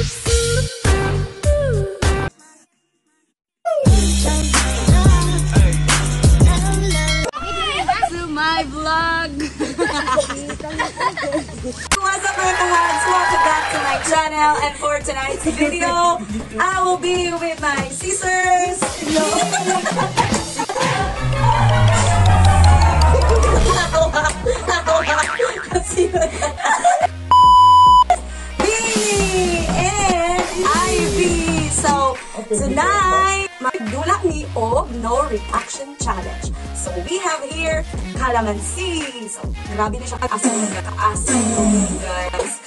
my vlog. What's up everyone? Welcome back to my channel and for tonight's video, I will be with my sisters. magdula ni og no reaction challenge. So we have here calamansi. So grabe na siya kaasam na kaasam guys.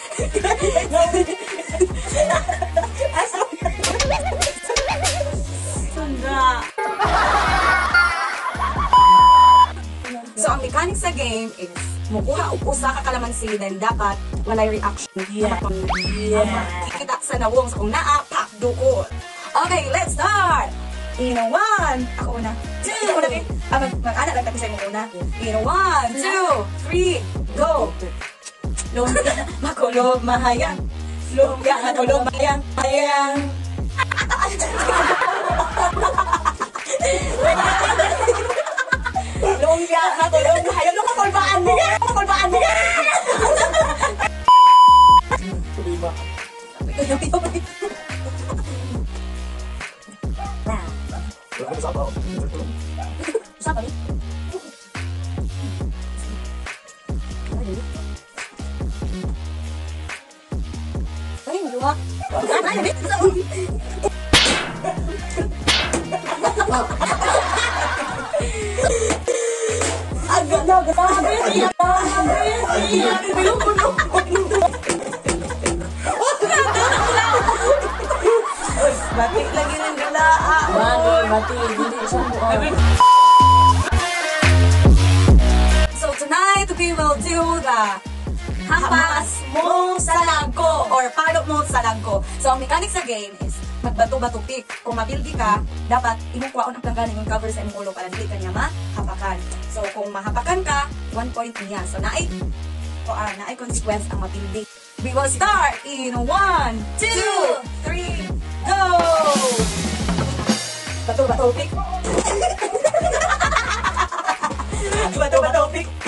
So ang mechanics sa game is mukuha og usa ka kalamansi then dapat walay reaction. Yeah. Yeah. Kikita sa nawong sa kung naa pak duko. Okay, let's start. In a one, ako una. Two, ako na din. Ah, mag, mag-ana lang tayo sa inyo una. In a one, two, three, go. Lumpia, makulog, mahayang. Lumpia, makulog, mahayang, mahayang. Lumpia, makulog, mahayang. Lumpia, kulbaan mo. Kulbaan mo. Saan kami? Ay, hindi wa. Ay, hindi. Agad na, grabe siya. Grabe siya. Bakit mati, dili siya mo. So tonight we will do the hampas mo sa langko or palok mo sa langko. So ang mechanics sa game is magbato-bato pick. Kung mabildi ka, dapat imong kuwaon ang plangganin yung cover sa imong ulo para dili ka niya mahapakan. So kung mahapakan ka, one point niya. So naay o ah, naay consequence ang mapildi. We will start in one, two, three, go! Pick. Bato-bato pick. Bato,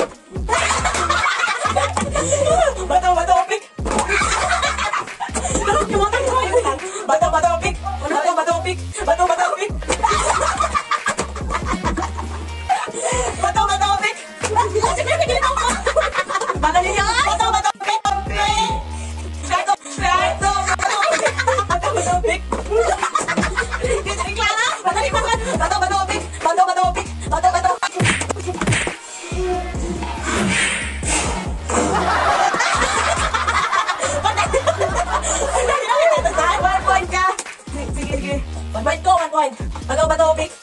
Bato, bato, pick.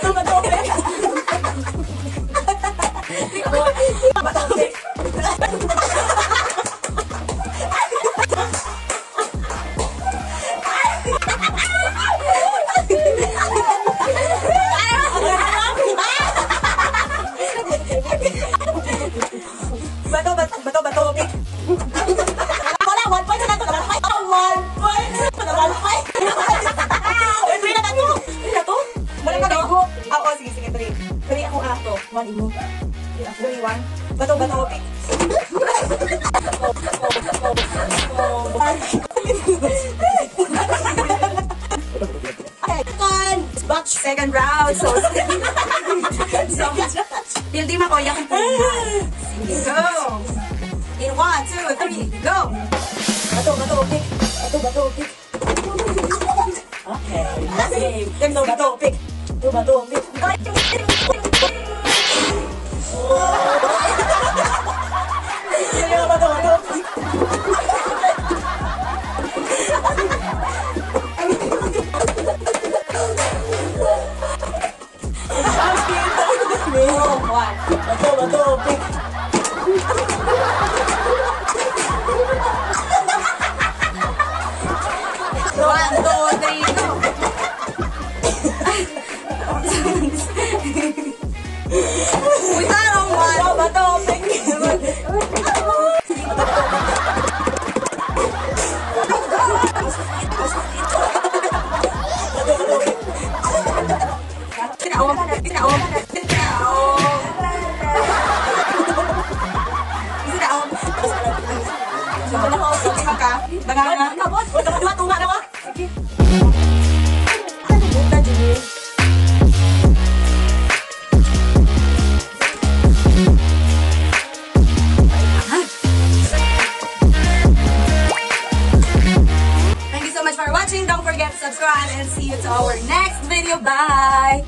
Pick. Bato, bato, pick. Round. So, so Pildi mo ko, yakong po. Go. In one, two, three, go. Bato, bato, pick. Bato, bato, pick. Okay, last game. Bato, bato, pick. Tuba, tuba, pick. Sabi na ko, okay man ka. Bangangan. Kabot. Huwag ka matuwa na wa. It's our next video. Bye!